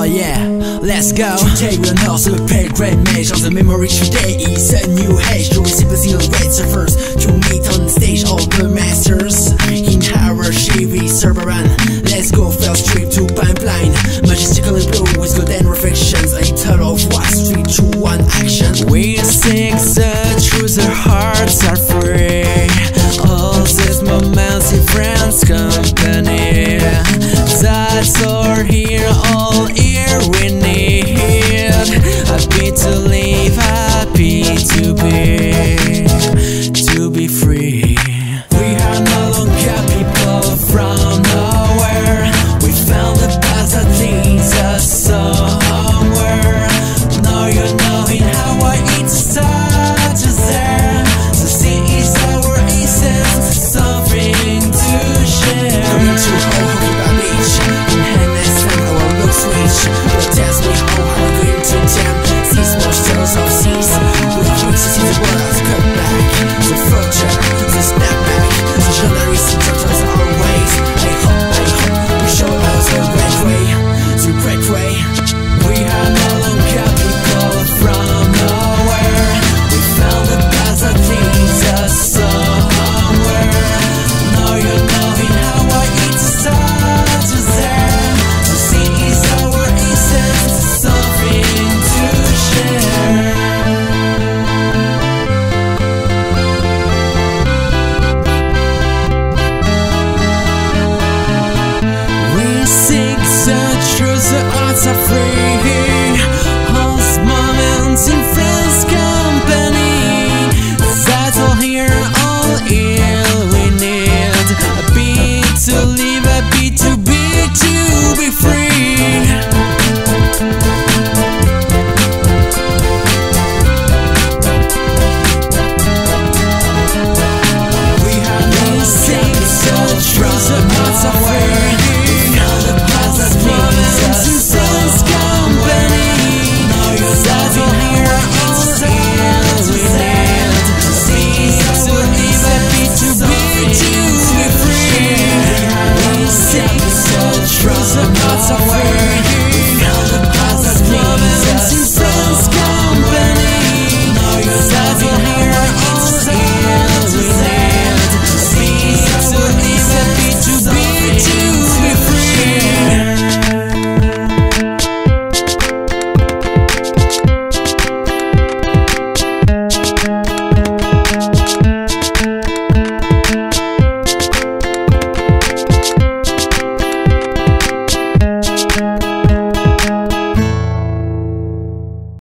Oh yeah, let's go. Today we'll know the pay great match On the memory today is a new age. You'll receive a single first? To meet on stage all the masters. In our Chevy Suburban Let's go first trip to Pipeline Majestically blue with golden reflections. A turn of what street to one action. We sing the truth, our hearts are free. All these moments in friends company. That's all here, all